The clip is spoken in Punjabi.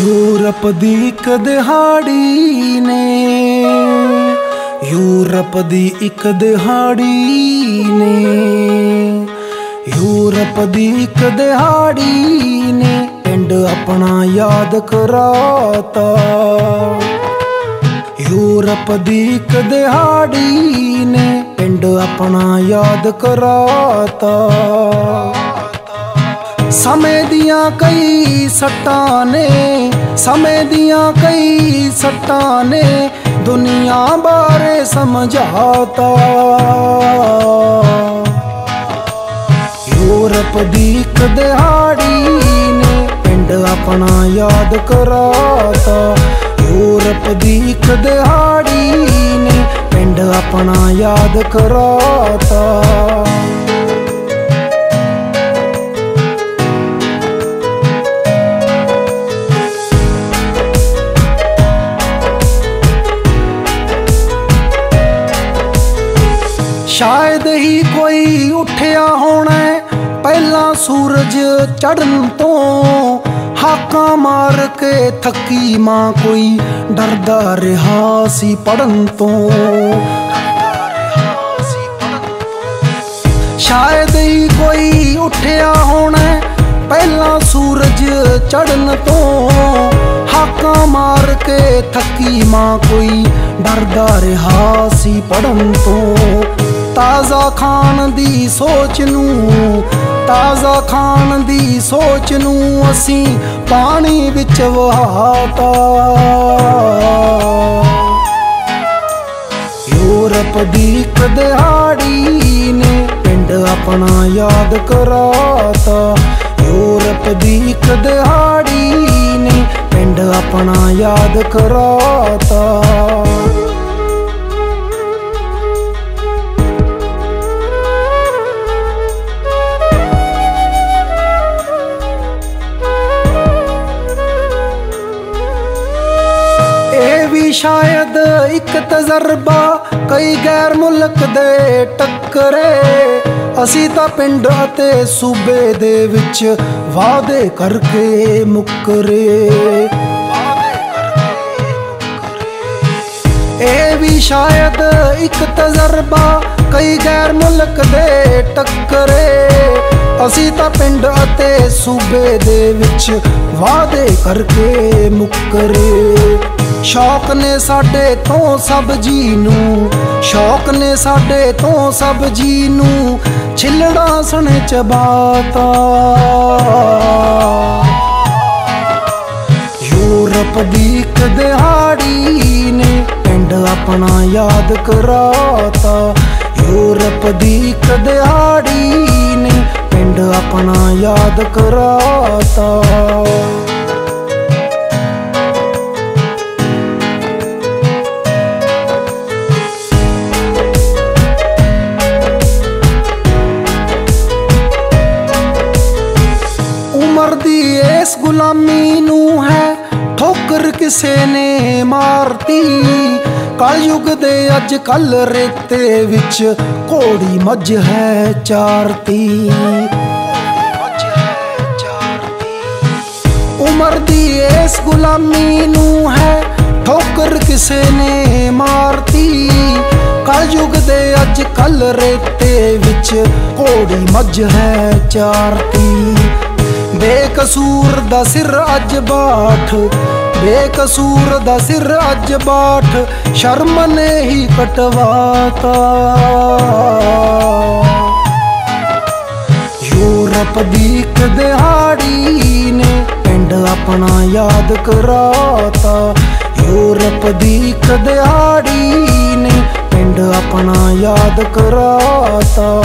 ਯੂਰਪ ਦੀ ਇੱਕ ਦਿਹਾੜੀ ਨੇ, ਯੂਰਪ ਦੀ ਇੱਕ ਦਿਹਾੜੀ ਨੇ, ਯੂਰਪ ਦੀ ਇੱਕ ਦਿਹਾੜੀ ਨੇ, ਪਿੰਡ ਆਪਣਾ ਯਾਦ ਕਰਾਤਾ। ਯੂਰਪ ਦੀ ਇੱਕ ਦਿਹਾੜੀ ਨੇ, ਪਿੰਡ ਆਪਣਾ ਯਾਦ ਕਰਾਤਾ। ਸਮੇਂ ਦੀਆਂ ਕਈ ਸੱਟਾਂ ਨੇ, ਸਮੇਂ ਦੀਆਂ ਕਈ ਸੱਟਾਂ ਨੇ, ਦੁਨੀਆ ਬਾਰੇ ਸਮਝਾਤਾ। ਯੂਰਪ ਦੀ ਇੱਕ ਦਿਹਾੜੀ ਨੇ ਪਿੰਡ ਆਪਣਾ ਯਾਦ ਕਰਾਤਾ। ਯੂਰਪ ਦੀ ਇੱਕ ਦਿਹਾੜੀ ਨੇ ਪਿੰਡ ਆਪਣਾ ਯਾਦ ਕਰਾਤਾ। ਸ਼ਾਇਦ ਹੀ ਕੋਈ ਉੱਠਿਆ ਹੋਣਾ ਪਹਿਲਾਂ ਸੂਰਜ ਚੜਨ ਤੋਂ ਹਾਕਾਂ ਮਾਰ ਕੇ ਥੱਕੀ ਮਾਂ ਕੋਈ ਡਰਦਾ ਰਿਹਾ ਸੀ ਪੜਨ ਤੋਂ। ਸ਼ਾਇਦ ਹੀ ਕੋਈ ਉੱਠਿਆ ਹੋਣਾ ਪਹਿਲਾਂ ਸੂਰਜ ਚੜਨ ਤੋਂ ਹਾਕਾਂ ਮਾਰ ਕੇ ਥੱਕੀ ਮਾਂ ਕੋਈ ਡਰਦਾ ਰਿਹਾ ਸੀ ਪੜਨ ਤੋਂ। ਤਾਜ਼ਾ ਖਾਣ ਦੀ ਸੋਚ ਨੂੰ, ਤਾਜ਼ਾ ਖਾਣ ਦੀ ਸੋਚ ਨੂੰ ਅਸੀਂ ਪਾਣੀ ਵਿੱਚ ਵਹਾਤਾ। ਯੂਰਪ ਦੀ ਇੱਕ ਦਿਹਾੜੀ ਨੇ ਪਿੰਡ ਆਪਣਾ ਯਾਦ ਕਰਾਤਾ। ਯੂਰਪ ਦੀ ਇੱਕ ਦਿਹਾੜੀ ਨੇ ਪਿੰਡ ਆਪਣਾ ਯਾਦ ਕਰਾਤਾ। ਵੀ ਸ਼ਾਇਦ ਇੱਕ ਤਜਰਬਾ ਕਈ ਗੈਰ ਮੁਲਕ ਦੇ ਟੱਕਰੇ। ਅਸੀਂ ਤਾਂ ਪਿੰਡ ਅਤੇ ਸੂਬੇ ਦੇ ਵਿੱਚ ਵਾਅਦੇ ਕਰਕੇ ਮੁੱਕਰੇ। ਇਹ ਵੀ ਸ਼ਾਇਦ ਇੱਕ ਤਜਰਬਾ, ਕਈ ਗੈਰ ਮੁਲਕ ਦੇ ਟੱਕਰੇ। ਅਸੀਂ ਤਾਂ ਪਿੰਡ ਅਤੇ ਸੂਬੇ ਦੇ ਵਿੱਚ ਵਾਅਦੇ ਕਰਕੇ ਮੁੱਕਰੇ। ਸ਼ੌਕ ਨੇ ਸਾਡੇ ਤੋਂ ਸਭ ਜੀ ਨੂੰ, ਸ਼ੌਕ ਨੇ ਸਾਡੇ ਤੋਂ ਸਭ ਜੀ ਨੂੰ ਛਿਲੜਾ ਸਣੇ ਚਬਾਤਾ ਯੂਰਪ ਦੀ ਇੱਕ ਆਪਣਾ ਯਾਦ ਕਰਾਤਾ। ਯੂਰਪ ਦੀ ਇੱਕ ਦਿਹਾੜੀ ਨੇ ਪਿੰਡ ਆਪਣਾ ਯਾਦ ਕਰਾਤਾ। ਉਮਰ ਦੀ ਇਸ ਗੁਲਾਮੀ ਨੂੰ ਹੈ ਠੋਕਰ ਕਿਸੇ ਨੇ ਮਾਰਤੀ। ਕਲਯੁਗ ਦੇ ਅੱਜ ਕੱਲ ਰੇਤੇ ਵਿੱਚ ਘੋੜੀ ਮੱਝ ਹੈ ਚਾਰਤੀ ਉਮਰ ਦੀ ਇਸ ਗੁਲਾਮੀ ਨੂੰ ਹੈ ਠੋਕਰ ਕਿਸੇ ਨੇ ਮਾਰਤੀ। ਕਲਯੁਗ ਦੇ ਅੱਜ ਕੱਲ ਰੇਤੇ ਵਿੱਚ ਘੋੜੀ ਮੱਝ ਹੈ ਚਾਰਤੀ ਬੇਕਸੂਰ ਦਾ ਸਿਰ ਅੱਜ ਬਾਠ ਬੇਕਸੂਰ ਦਾ ਸਿਰ ਅੱਜ ਬਾਠ, ਸ਼ਰਮ ਨੇ ਹੀ ਕਟਵਾਤਾ। ਯੂਰਪ ਦੀ ਇੱਕ ਨੇ ਪਿੰਡ ਆਪਣਾ ਯਾਦ ਕਰਾਤਾ। ਯੂਰਪ ਦੀ ਇੱਕ ਨੇ ਪਿੰਡ ਆਪਣਾ ਯਾਦ ਕਰਾਤਾ।